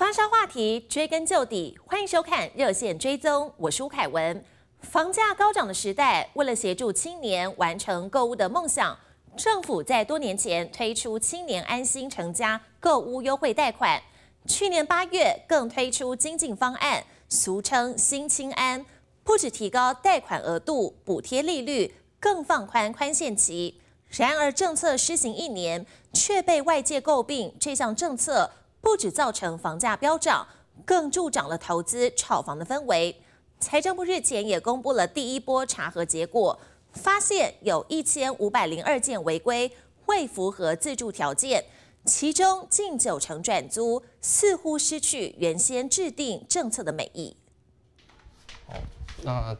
发烧话题追根究底，欢迎收看热线追踪，我是吴凯文。房价高涨的时代，为了协助青年完成购物的梦想，政府在多年前推出青年安心成家购屋优惠贷款。去年八月更推出精进方案，俗称新青安，不止提高贷款额度、补贴利率，更放宽宽限期。然而政策施行一年，却被外界诟病，这项政策不止造成房价飙涨，更助长了投资炒房的氛围。财政部日前也公布了第一波查核结果，发现有一千五百零二件违规，未符合自住条件，其中近九成转租，似乎失去原先制定政策的美意。那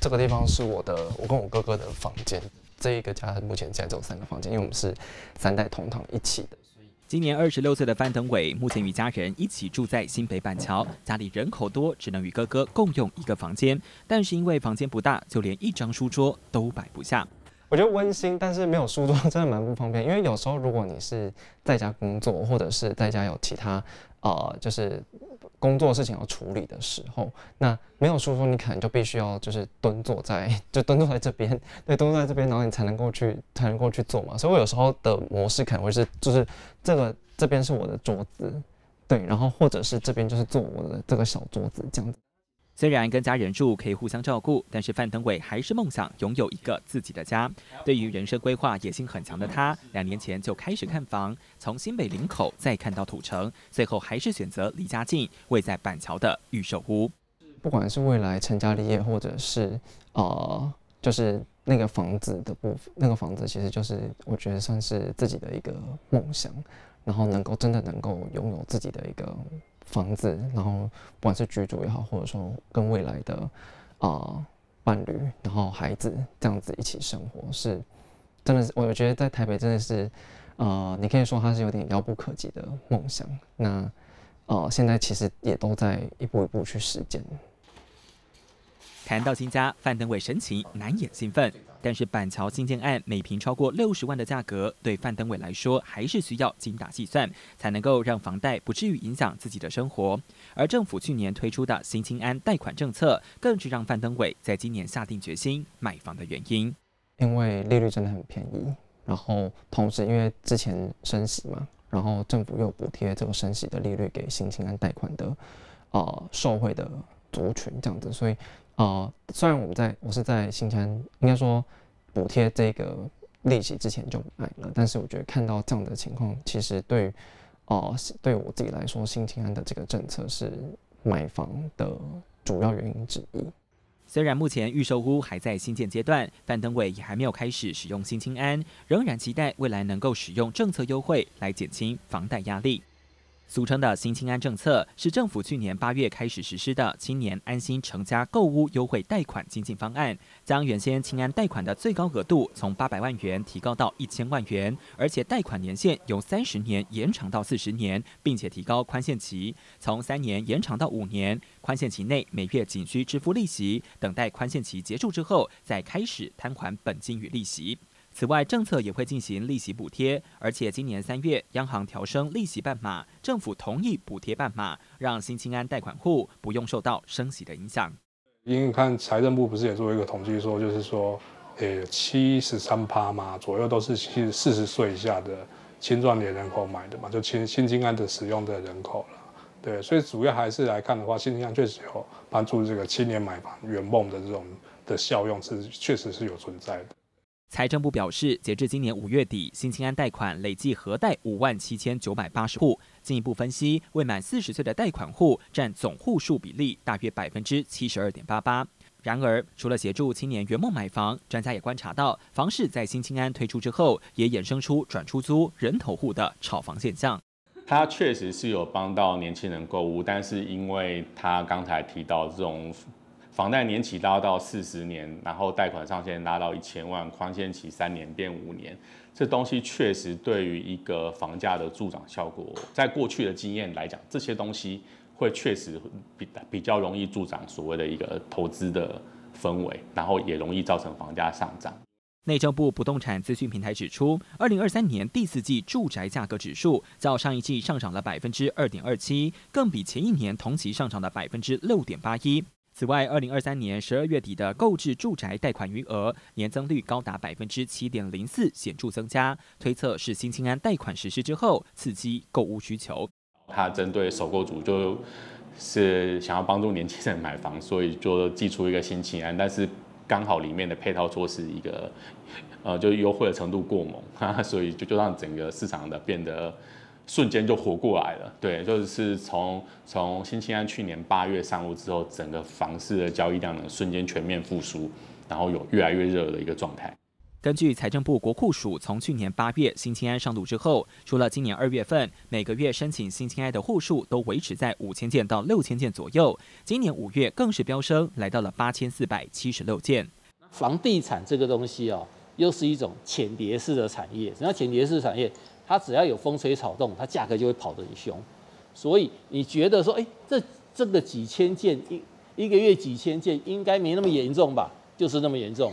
这个地方是我的，我跟我哥哥的房间。这一个家目前现在只有三个房间，因为我们是三代同堂一起的。今年二十六岁的范登伟，目前与家人一起住在新北板桥，家里人口多，只能与哥哥共用一个房间。但是因为房间不大，就连一张书桌都摆不下。我觉得温馨，但是没有书桌真的蛮不方便。因为有时候如果你是在家工作，或者是在家有其他呃，就是工作事情要处理的时候，那没有书桌，你可能就必须要就是蹲坐在，就蹲坐在这边，对，蹲坐在这边，然后你才能够去才能够去做嘛。所以我有时候的模式可能会是，就是这个这边是我的桌子，对，然后或者是这边就是做我的这个小桌子这样子。虽然跟家人住可以互相照顾，但是范登伟还是梦想拥有一个自己的家。对于人生规划野心很强的他，两年前就开始看房，从新北林口再看到土城，最后还是选择离家近、位在板桥的预售屋。不管是未来成家立业，或者是呃，就是那个房子的部分，那个房子其实就是我觉得算是自己的一个梦想，然后能够真的能够拥有自己的一个。房子，然后不管是居住也好，或者说跟未来的啊伴侣，然后孩子这样子一起生活，是真的是我觉得在台北真的是，呃，你可以说它是有点遥不可及的梦想。那呃，现在其实也都在一步一步去实践。谈到新家，范登伟神情难掩兴奋。但是板桥新建案每平超过六十万的价格，对范登伟来说还是需要精打细算，才能够让房贷不至于影响自己的生活。而政府去年推出的新青安贷款政策，更是让范登伟在今年下定决心买房的原因。因为利率真的很便宜，然后同时因为之前升息嘛，然后政府又补贴这个升息的利率给新青安贷款的呃受惠的族群这样子，所以。啊，虽然我们在我是在新疆，应该说补贴这个利息之前就买了，但是我觉得看到这样的情况，其实对，哦，对我自己来说，新青安的这个政策是买房的主要原因之一。虽然目前预售屋还在新建阶段，范登伟也还没有开始使用新青安，仍然期待未来能够使用政策优惠来减轻房贷压力。俗称的新青安政策是政府去年八月开始实施的青年安心成家购屋优惠贷款经济方案，将原先青安贷款的最高额度从八百万元提高到一千万元，而且贷款年限由三十年延长到四十年，并且提高宽限期，从三年延长到五年。宽限期内每月仅需支付利息，等待宽限期结束之后再开始摊还本金与利息。此外，政策也会进行利息补贴，而且今年三月，央行调升利息半码，政府同意补贴半码，让新青安贷款户不用受到升息的影响。因为看财政部不是也做一个统计，说就是说，呃，七十三趴嘛左右都是四四十岁以下的青壮年人口买的嘛，就新新青安的使用的人口了。对，所以主要还是来看的话，新青安确实有帮助这个青年买房圆梦的这种的效用是确实是有存在的。财政部表示，截至今年五月底，新青安贷款累计核贷五万七千九百八十户。进一步分析，未满四十岁的贷款户占总户数比例大约百分之七十二点八八。然而，除了协助青年圆梦买房，专家也观察到，房市在新青安推出之后，也衍生出转出租人头户的炒房现象。它确实是有帮到年轻人购物，但是因为他刚才提到这种。房贷年期拉到四十年，然后贷款上限拉到一千万，宽限期三年变五年，这东西确实对于一个房价的助长效果，在过去的经验来讲，这些东西会确实比比较容易助长所谓的一个投资的氛围，然后也容易造成房价上涨。内政部不动产资讯平台指出，二零二三年第四季住宅价格指数较上一季上涨了百分之二点二七，更比前一年同期上涨了百分之六点八一。此外，二零二三年十二月底的购置住宅贷款余额年增率高达百分之七点零四，显著增加，推测是新青安贷款实施之后刺激购物需求。它针对首购族，就是想要帮助年轻人买房，所以就寄出一个新青安，但是刚好里面的配套措施一个，呃，就优惠的程度过猛，所以就就让整个市场的变得。瞬间就活过来了，对，就是从从新青安去年八月上路之后，整个房市的交易量呢瞬间全面复苏，然后有越来越热的一个状态。根据财政部国库署从去年八月新青安上路之后，除了今年二月份每个月申请新青安的户数都维持在五千件到六千件左右，今年五月更是飙升来到了八千四百七十六件。房地产这个东西哦，又是一种浅碟式的产业，什么叫浅碟式产业？它只要有风吹草动，它价格就会跑得很凶。所以你觉得说，哎，这这个几千件一一个月几千件，应该没那么严重吧？就是那么严重。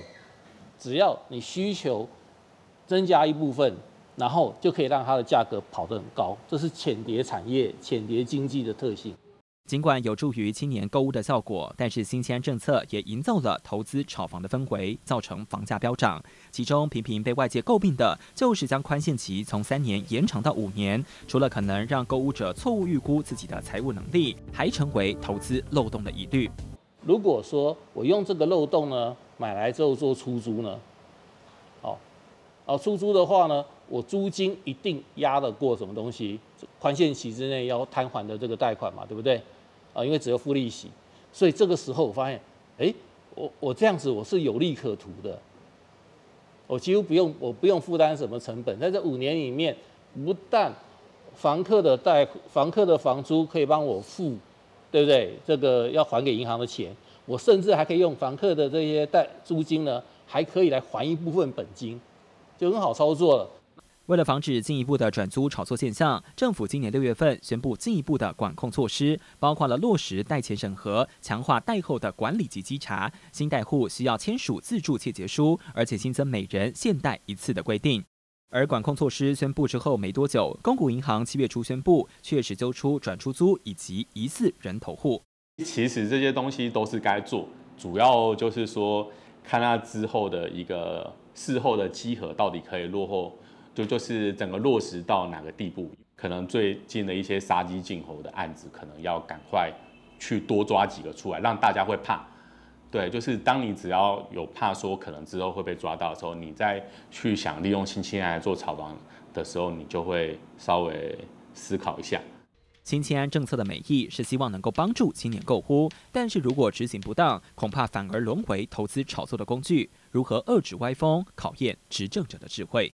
只要你需求增加一部分，然后就可以让它的价格跑得很高。这是浅叠产业、浅叠经济的特性。尽管有助于青年购物的效果，但是新签政策也营造了投资炒房的氛围，造成房价飙涨。其中频频被外界诟病的就是将宽限期从三年延长到五年，除了可能让购物者错误预估自己的财务能力，还成为投资漏洞的疑虑。如果说我用这个漏洞呢，买来之后做出租呢，哦，哦，出租的话呢，我租金一定压得过什么东西？宽限期之内要摊还的这个贷款嘛，对不对？啊，因为只有付利息，所以这个时候我发现，哎，我我这样子我是有利可图的，我几乎不用我不用负担什么成本，在这五年里面，不但房客的贷房客的房租可以帮我付，对不对？这个要还给银行的钱，我甚至还可以用房客的这些贷租金呢，还可以来还一部分本金，就很好操作了。为了防止进一步的转租炒作现象，政府今年六月份宣布进一步的管控措施，包括了落实贷前审核、强化贷后的管理及稽查，新贷户需要签署自助切结书，而且新增每人限贷一次的规定。而管控措施宣布之后没多久，公股银行七月初宣布确实揪出转出租以及疑似人头户。其实这些东西都是该做，主要就是说看它之后的一个事后的稽核到底可以落后。就就是整个落实到哪个地步，可能最近的一些杀鸡儆猴的案子，可能要赶快去多抓几个出来，让大家会怕。对，就是当你只要有怕说可能之后会被抓到的时候，你再去想利用新青安来做炒房的时候，你就会稍微思考一下。新青安政策的美意是希望能够帮助青年购屋，但是如果执行不当，恐怕反而沦为投资炒作的工具。如何遏制歪风，考验执政者的智慧。